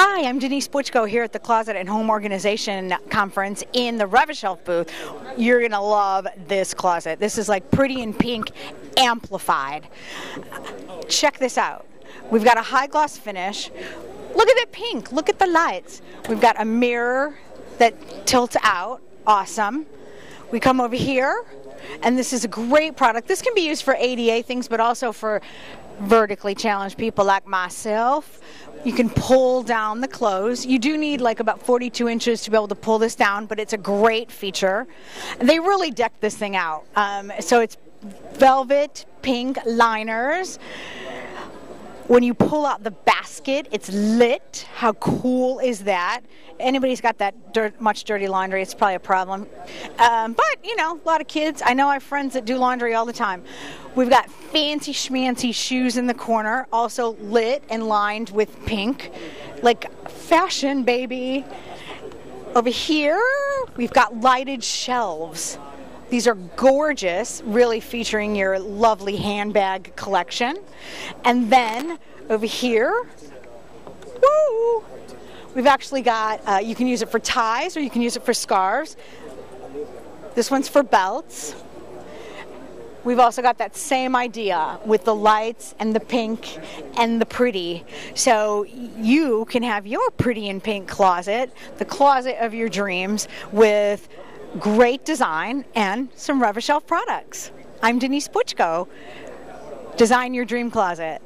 Hi, I'm Denise Butchko here at the Closet and Home Organization Conference in the Rev-A-Shelf booth. You're going to love this closet. This is like pretty in pink amplified. Check this out. We've got a high gloss finish. Look at that pink. Look at the lights. We've got a mirror that tilts out. Awesome. We come over here, and this is a great product. This can be used for ADA things, but also for vertically challenged people like myself. You can pull down the clothes. You do need like about 42 inches to be able to pull this down, but it's a great feature. They really decked this thing out. Um, so it's velvet pink liners. When you pull out the basket, it's lit. How cool is that? Anybody's got that dirt, much dirty laundry, it's probably a problem. Um, but, you know, a lot of kids. I know I have friends that do laundry all the time. We've got fancy schmancy shoes in the corner, also lit and lined with pink. Like fashion, baby. Over here, we've got lighted shelves. These are gorgeous, really featuring your lovely handbag collection. And then over here, woo, we've actually got, uh, you can use it for ties or you can use it for scarves. This one's for belts. We've also got that same idea with the lights and the pink and the pretty. So you can have your pretty and pink closet, the closet of your dreams, with great design, and some Rev-A-Shelf products. I'm Denise Butchko. Design your dream closet.